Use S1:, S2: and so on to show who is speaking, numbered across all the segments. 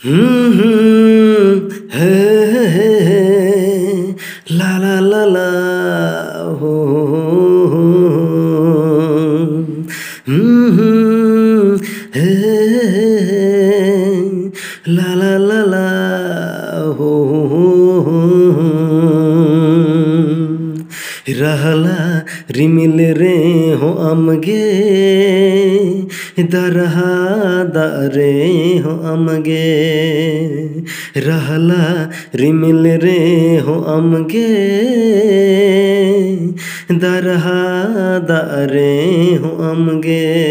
S1: हम्म हम्म हे हे हे ला ला ला ला हो ला ला ला ला रहला रिमिल रे हो अमगे, दरहा दरे हो अमगे, रहला रिमिल रे हो अमगे, दरहा दरे हो अमगे।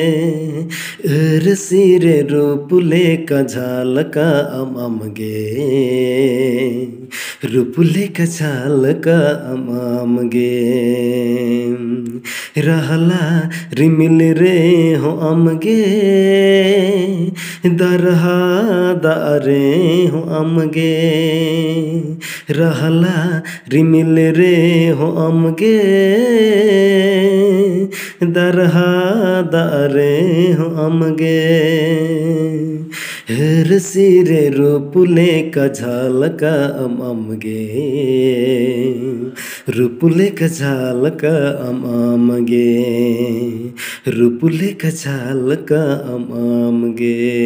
S1: सिरे रूपुले का झालका अम अमगे रूपुले का झालका अम अमगे। रहला रिमिल रे हो अमगे। दरहा दारे हो अमगे। रहला रिमिल रे हो अमगे। दरहा दरे हो अमगे। हर सिरे रूपुले का झालका अम अमगे। रूपुले का झालका अम अमगे। रूपुले का झालका अम अमगे।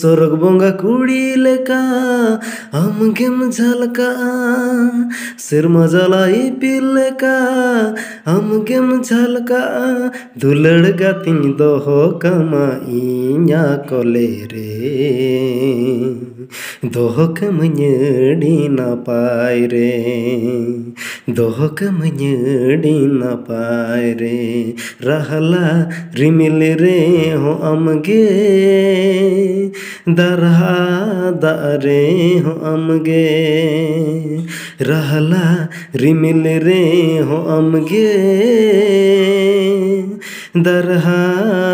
S1: सोरग बोंगा खुडी लेका अमगेम झलका शर्म जलाई पिल्लेका अमगेम झलका दुलड़ गातिङ दोहो कमा इnya kole re dohok menyedi napai re dohok menyedi napai re rahla rimil re ho amge darha dare ho amge रहला रिमिल रे हो अमगे। दरहा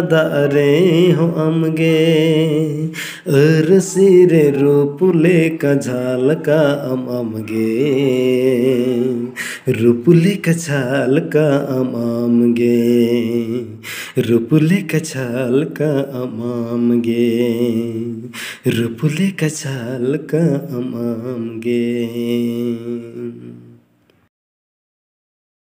S1: दरे हो अमगे अर सिरे रूपुले का झालका अम अमगे। रूपुले का छाल का अम अमगे रूपुले का छाल का अम अमगे। रूपुले कचाल का अमाम अमगे